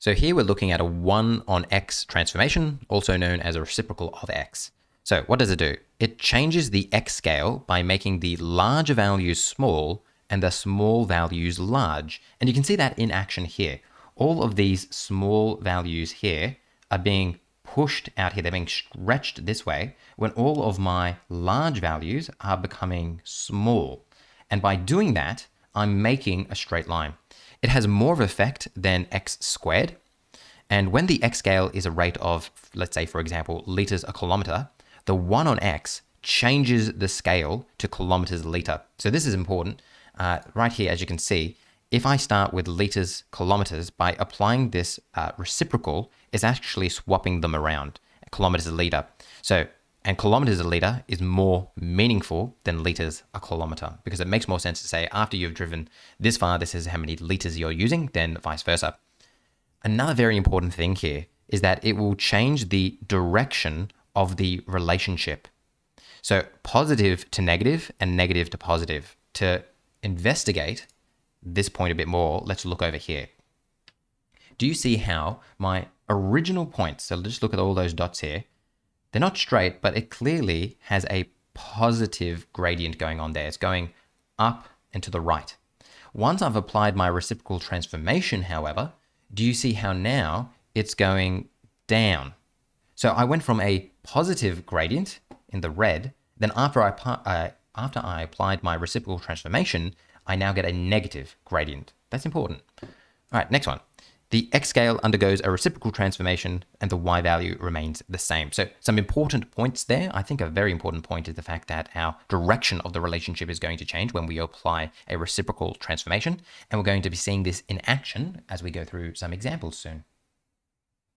So here we're looking at a 1 on x transformation, also known as a reciprocal of x. So what does it do? It changes the x scale by making the larger values small and the small values large. And you can see that in action here. All of these small values here are being pushed out here. They're being stretched this way when all of my large values are becoming small. And by doing that, I'm making a straight line. It has more of effect than x squared. And when the x scale is a rate of, let's say, for example, liters a kilometer, the 1 on x changes the scale to kilometers liter. So this is important. Uh, right here, as you can see, if I start with liters kilometers, by applying this uh, reciprocal, it's actually swapping them around, kilometers a liter. So and kilometers a litre is more meaningful than litres a kilometre because it makes more sense to say after you've driven this far, this is how many litres you're using, than vice versa. Another very important thing here is that it will change the direction of the relationship. So positive to negative and negative to positive. To investigate this point a bit more, let's look over here. Do you see how my original points, so just look at all those dots here, they're not straight, but it clearly has a positive gradient going on there. It's going up and to the right. Once I've applied my reciprocal transformation, however, do you see how now it's going down? So I went from a positive gradient in the red, then after I, uh, after I applied my reciprocal transformation, I now get a negative gradient. That's important. All right, next one the x scale undergoes a reciprocal transformation and the y value remains the same. So some important points there. I think a very important point is the fact that our direction of the relationship is going to change when we apply a reciprocal transformation. And we're going to be seeing this in action as we go through some examples soon.